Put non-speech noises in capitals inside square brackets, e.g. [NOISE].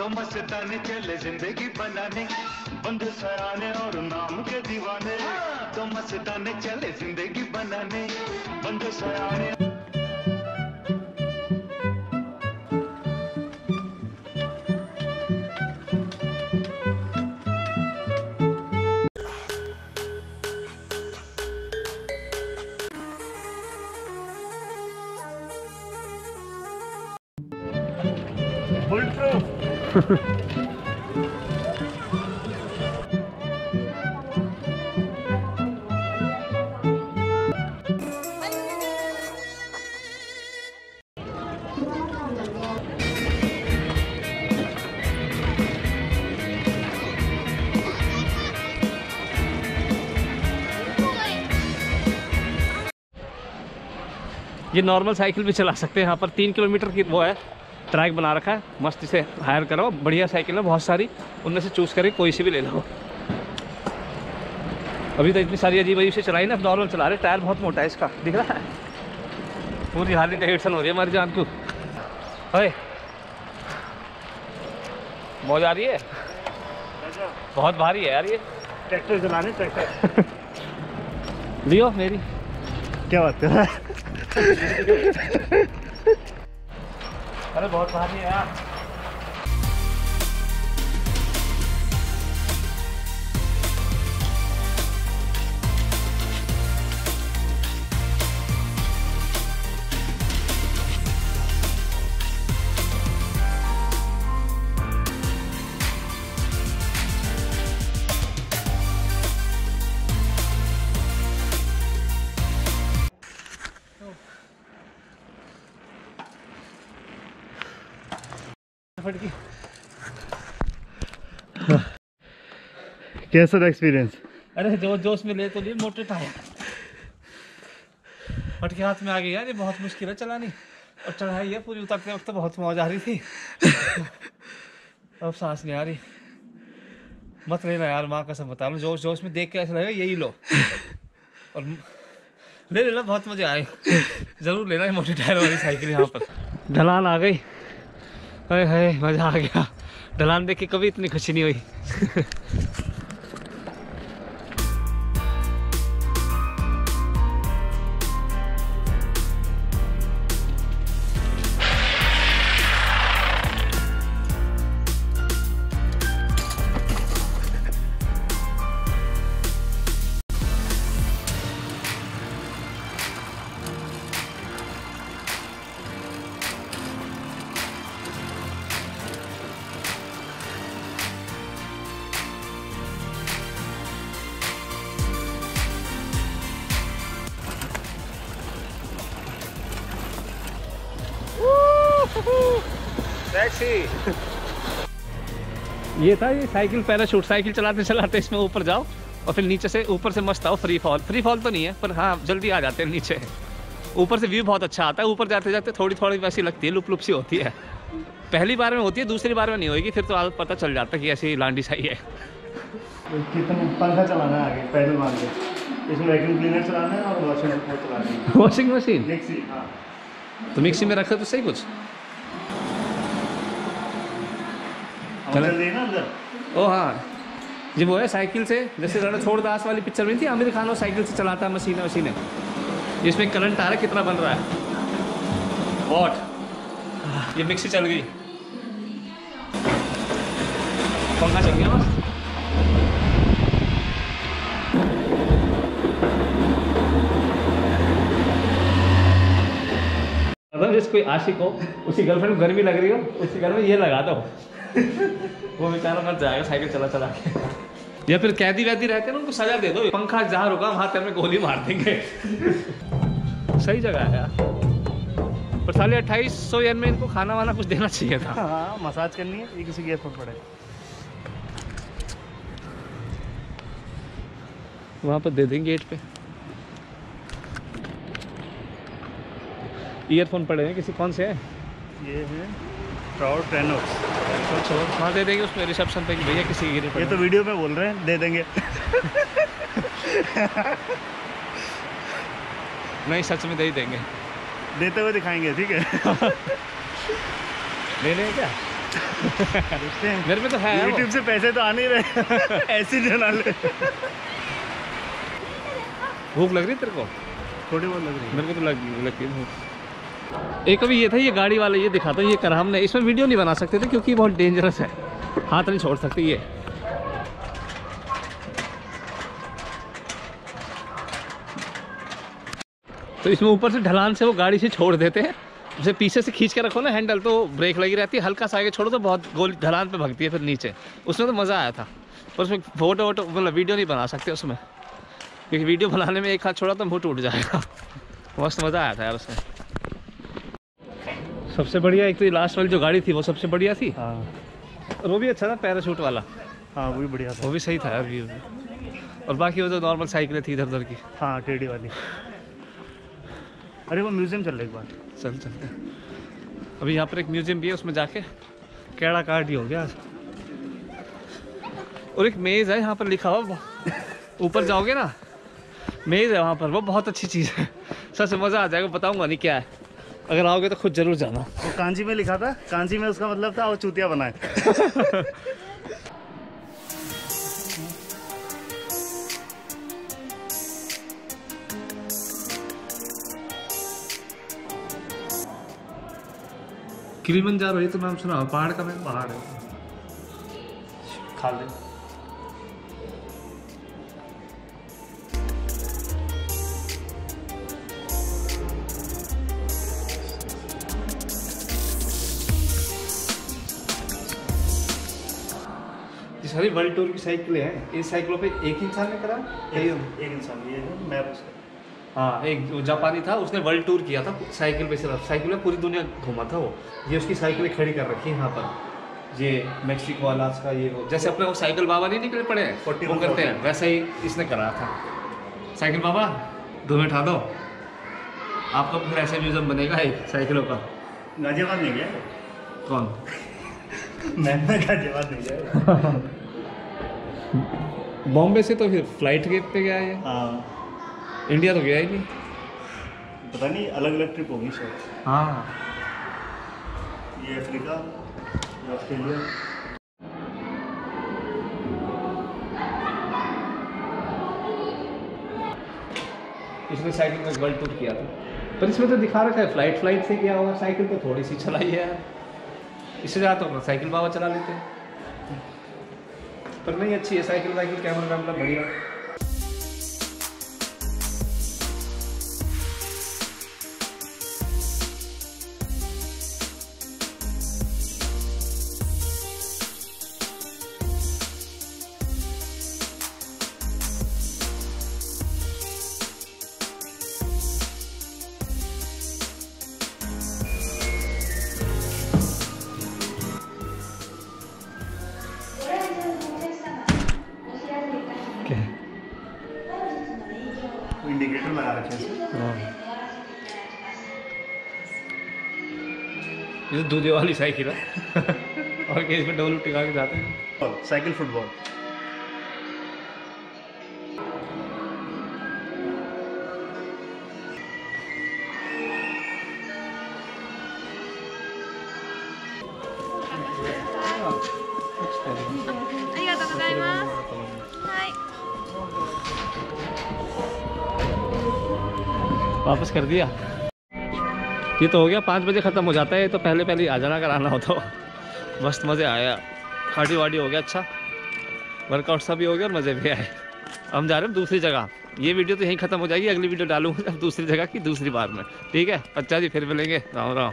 मस्ताने चले ज़िंदगी बनाने बंद सराने और नाम के दीवाने। तो मस्ताने चले ज़िंदगी बनाने बंद सराने ये नॉर्मल साइकिल भी चला सकते हैं। यहाँ पर तीन किलोमीटर की वो है। ट्रैक बना रखा है। मस्त इसे हायर करो बढ़िया साइकिल है बहुत सारी। उनमें से चूज़ करके कोई सी भी ले लो। अभी तो इतनी सारी अजीब अजीब से चलाई ना अब नॉर्मल चला रहे। टायर बहुत मोटा है इसका। दिख रहा है? पूरी हार्ली डेविडसन हो रही है हमारी जान क्यों अरे मौज आ रही है? बहुत भारी है यार ये। ट्रैक्टर चलाने ट्रैक्टर। [LAUGHS] लियो मेरी। क्या बात है? [LAUGHS] अरे बहुत भारी है यार। फटकी कैसा था एक्सपीरियंस अरे जो जोश में ले तो लिए मोटे टायर। फटके हाथ में आ गई यार ये बहुत मुश्किल है चलानी और चढ़ाई है पूरी उतरते वक्त तो बहुत मौज आ रही थी। अब सांस नहीं आ रही। मत लेना यार माँ कसम बता लो जोश जोश में देख के ऐसा लगेगा यही लो। और ले लेना बहुत मज़े आए ज़रूर लेना ये मोटे टायर वाली साइकिल यहाँ पर। ढलान आ गई। हाय हाय मज़ा आ गया। ढलान देख के कभी इतनी खुशी नहीं हुई। [LAUGHS] [LAUGHS] ये था ये साइकिल पैराशूट साइकिल चलाते चलाते इसमें ऊपर जाओ और फिर नीचे से ऊपर से मस्त आओ फ्री फॉल फ्री फॉल तो नहीं है पर हाँ जल्दी आ जाते हैं नीचे। ऊपर से व्यू बहुत अच्छा आता है ऊपर जाते जाते थोड़ी थोड़ी वैसी लगती है लुप लुप सी होती है। पहली बार में होती है दूसरी बार में नहीं होगी फिर तो आ- पता चल जाता है कि ऐसी लांडी सही है। कितना पंखा चलाना है आगे पैडल मार के। इसमें वैक्यूम क्लीनर चलाना है और washing machine washing machine mixie हाँ। तो मिक्सी में रखा तो सही कुछ? चले। है ओ हाँ। जी वो है साइकिल से जैसे रणा छोड़ दास वाली पिक्चर में थी आमिर खान वो साइकिल से चलाता है मशीनें मशीनें इसमें करंट आ रहा है कितना बन रहा है। वॉट ये मिक्सी चल गई। पंखा चल गया मतलब जिस कोई आशिक हो उसकी गर्लफ्रेंड को गर्मी लग रही हो उसके घर में ये लगा दो। वो बेचारा मर जाएगा साइकिल चला चला के। या फिर कैदी वैदी रहते हैं ना उनको सजा दे दो। पंखा जहाँ रुका वहाँ तेरे में गोली मार देंगे। सही जगह है यार। पर साले अट्ठाईस सौ एन में इनको खाना वाना कुछ देना चाहिए था। हाँ मसाज करनी है ये किसी गैस पर पड़े। वहाँ पर दे देंगे गेट पे। ईयरफोन पड़े हैं किसी कौन से है? ये है प्राउड ट्रेनोक्स चलो हाँ दे देंगे उसमें रिसेप्शन पे भैया किसी के गिरे ये तो वीडियो में बोल रहे हैं दे देंगे। नहीं सच में दे ही देंगे। देते हुए दिखाएँगे ठीक है? [LAUGHS] ले लें क्या? मेरे में तो है यूट्यूब से पैसे तो आ नहीं रहे। [LAUGHS] ऐसे जना ले। भूख लग रही तेरे को? थोड़ी बहुत लग रही है। मेरे को तो लग लगती है भूख। एक अभी ये था, ये गाड़ी वाला ये दिखाता ये करा, हमने इसमें वीडियो नहीं बना सकते थे क्योंकि बहुत डेंजरस है। हाथ नहीं छोड़ सकते ये। तो इसमें ऊपर से ढलान से वो गाड़ी से छोड़ देते हैं। उसे पीछे से खींच के रखो ना हैंडल तो ब्रेक लगी रहती है, हल्का सा आगे छोड़ो तो बहुत गोल ढलान पे भगती है फिर नीचे। उसमें तो मज़ा आया था, पर उसमें फ़ोटो वोटो मतलब वीडियो नहीं बना सकते उसमें। क्योंकि वीडियो बनाने में एक हाथ छोड़ा तो मुँह टूट जाएगा। [LAUGHS] मस्त मज़ा आया था यार उसमें। सबसे बढ़िया एक तो लास्ट वाली जो गाड़ी थी वो सबसे बढ़िया थी? हाँ। और वो भी अच्छा था पैराशूट वाला? हाँ वो भी बढ़िया था। वो भी सही था अभी और बाकी वो जो नॉर्मल साइकिलें थी इधर उधर की? हाँ टेढ़ी वाली। अरे वो म्यूज़ियम चल रहा एक बार। चल चलते अभी यहाँ पर एक म्यूज़ियम भी है उसमें जाके कैड़ा कार्ड ही हो गया। और एक मेज़ है यहाँ पर लिखा हुआ ऊपर जाओगे ना? मेज़ है वहाँ पर वो बहुत अच्छी चीज़ है। सबसे मज़ा आ जाएगा बताऊँगा नहीं क्या है। अगर आओगे तो खुद ज़रूर जाना। वो कांची में लिखा था कांची में उसका मतलब था वो चूतिया बनाए। किलिमंजारो ये तो नाम सुना पहाड़ का मैं पहाड़ है। खा ले सारी वर्ल्ड टूर की साइकिलें हैं। इस साइकिलों पे एक ही इंसान ने करा? कई एक इंसान ये है मैप उसका हाँ। एक जापानी था उसने वर्ल्ड टूर किया था साइकिल पे सिर्फ़। साइकिल में पूरी दुनिया घूमा था वो। ये उसकी साइकिलें खड़ी कर रखी है यहाँ पर। ये मेक्सिको अलास्का ये वो। जैसे अपने वो साइकिल बाबा नहीं निकले पड़े फोर्टी वो करते हैं वैसा ही इसने करा था। साइकिल बाबा दो मिनट उठा दो। आपका फिर ऐसा म्यूज़ियम बनेगा एक साइकिलों का। गाजियाबाद नहीं गया? कौन? [LAUGHS] मैं मैं गाजियाबाद नहीं गया। [LAUGHS] बॉम्बे से तो फिर फ़्लाइट के पे गया है हाँ। इंडिया तो गया ही नहीं। पता नहीं अलग अलग ट्रिप होगी शायद। हाँ। ये अफ्रीका ऑस्ट्रेलिया। इसने साइकिल में वर्ल्ड टूर किया था। पर इसमें तो दिखा रखा है फ़्लाइट फ़्लाइट से किया होगा साइकिल तो थोड़ी सी चलाई है। इससे ज़्यादा तो साइकिल बाबा चला लेते हैं। पर नहीं अच्छी है साइकिल वाइकिल कैमरा वैमरा बढ़िया। जैसे दूधे वाली साइकिल है। [LAUGHS] और कहीं इसमें डबल टिका के जाते हैं। Cycle football. वापस कर दिया? ये तो हो गया, पाँच बजे ख़त्म हो जाता है तो पहले पहले आ जाना कराना हो तो। मस्त मज़े आया। खाटी वाटी हो गया अच्छा। वर्कआउट सब भी हो गया और मज़े भी आए। हम जा रहे हैं दूसरी जगह। ये वीडियो तो यहीं ख़त्म हो जाएगी, अगली वीडियो डालूँगा जब दूसरी जगह की दूसरी बार में। ठीक है? अच्छा जी, फिर मिलेंगे। राम राम।